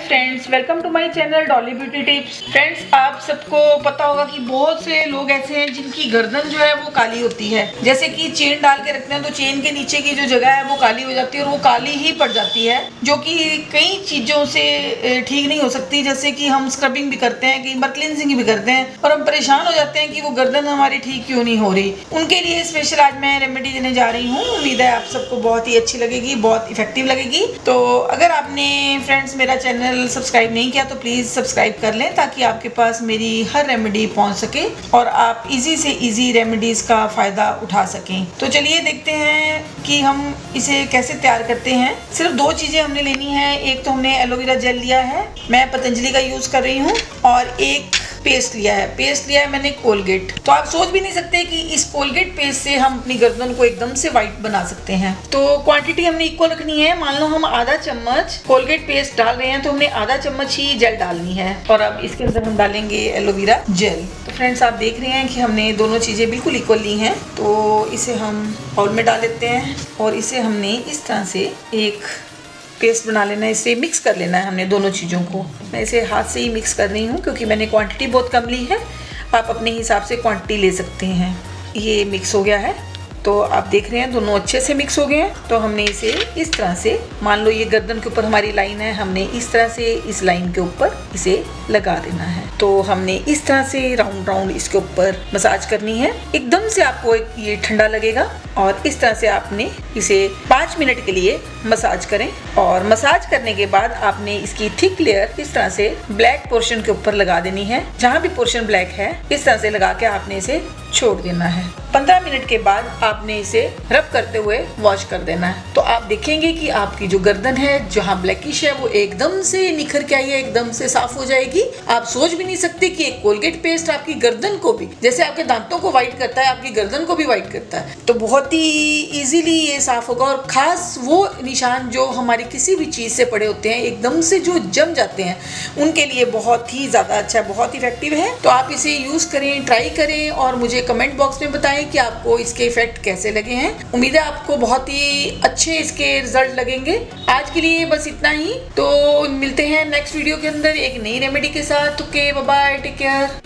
Friends welcome to my channel Dolly beauty tips friends आप सबको पता होगा कि बहुत से लोग ऐसे हैं जिनकी गर्दन जो है वो काली होती है। जैसे कि चेन डाल के रखते हैं तो चेन के नीचे की जो जगह है वो काली हो जाती है और वो काली ही पड़ जाती है, जो कि कई चीज़ों से ठीक नहीं हो सकती। जैसे कि हम स्क्रबिंग भी करते हैं कई बार क्लिनजिंग भी करते हैं और हम परेशान हो जाते हैं कि वो गर्दन हमारी ठीक क्यों नहीं हो रही। उनके लिए स्पेशल आज मैं रेमेडी देने जा रही हूँ। उम्मीद है आप सबको बहुत ही अच्छी लगेगी, बहुत इफ़ेक्टिव लगेगी। तो अगर आपने फ्रेंड्स मेरा चैनल सब्सक्राइब नहीं किया तो प्लीज़ सब्सक्राइब कर लें ताकि आपके पास मेरी हर रेमेडी पहुँच सके और आप इजी से इजी रेमेडीज़ का फ़ायदा उठा सकें। तो चलिए देखते हैं कि हम इसे कैसे तैयार करते हैं। सिर्फ़ दो चीज़ें हमने लेनी है। एक तो हमने एलोवेरा जेल लिया है। मैं पतंजलि का यूज़ कर रही हूँ और एक पेस्ट लिया है। पेस्ट लिया है मैंने कोलगेट तो आप सोच भी नहीं सकते कि इस कोलगेट पेस्ट से हम अपनी गर्दन को एकदम से व्हाइट बना सकते हैं। तो क्वांटिटी हमने इक्वल रखनी है। मान लो हम आधा चम्मच कोलगेट पेस्ट डाल रहे हैं तो हमने आधा चम्मच ही जेल डालनी है। और अब इसके अंदर हम डालेंगे एलोवेरा जेल तो फ्रेंड्स आप देख रहे हैं कि हमने दोनों चीज़ें बिल्कुल इक्वल ली हैं। तो इसे हम बाउल में डाल लेते हैं और इसे हमने इस तरह से एक पेस्ट बना लेना है, इसे मिक्स कर लेना है हमने दोनों चीज़ों को। मैं इसे हाथ से ही मिक्स कर रही हूँ, क्योंकि मैंने क्वांटिटी बहुत कम ली है। आप अपने हिसाब से क्वांटिटी ले सकते हैं। ये मिक्स हो गया है। तो आप देख रहे हैं, दोनों अच्छे से मिक्स हो गए हैं। तो हमने इसे इस तरह से, मान लो ये गर्दन के ऊपर हमारी लाइन है, हमने इस तरह से इस लाइन के ऊपर इसे लगा देना है। तो हमने इस तरह से राउंड राउंड इसके ऊपर मसाज करनी है। एकदम से आपको एक ये ठंडा लगेगा और इस तरह से आपने इसे पाँच मिनट के लिए मसाज करें और मसाज करने के बाद आपने इसकी थिक लेयर इस तरह से ब्लैक पोर्शन के ऊपर लगा देनी है। जहाँ भी पोर्शन ब्लैक है, इस तरह से लगा के आपने इसे छोड़ देना है। पंद्रह मिनट के बाद आपने इसे रब करते हुए वॉश कर देना है। तो आप देखेंगे कि आपकी जो गर्दन है, जहाँ ब्लैकिश है, वो एकदम से निखर के आई है, एकदम से साफ़ हो जाएगी। आप सोच भी नहीं सकते कि एक कोलगेट पेस्ट आपकी गर्दन को भी, जैसे आपके दांतों को व्हाइट करता है, आपकी गर्दन को भी व्हाइट करता है। तो बहुत ही इजीली ये साफ़ होगा और खास वो निशान जो हमारी किसी भी चीज़ से पड़े होते हैं, एकदम से जो जम जाते हैं, उनके लिए बहुत ही ज़्यादा अच्छा बहुत इफ़ेक्टिव है। तो आप इसे यूज़ करें ट्राई करें और मुझे कमेंट बॉक्स में बताएँ कि आपको इसके इफ़ेक्ट कैसे लगे हैं। उम्मीद है आपको बहुत ही अच्छे इसके रिज़ल्ट लगेंगे। आज के लिए बस इतना ही। तो मिलते हैं नेक्स्ट वीडियो के अंदर एक नई रेमेडी के साथ ओके बाय टेक केयर।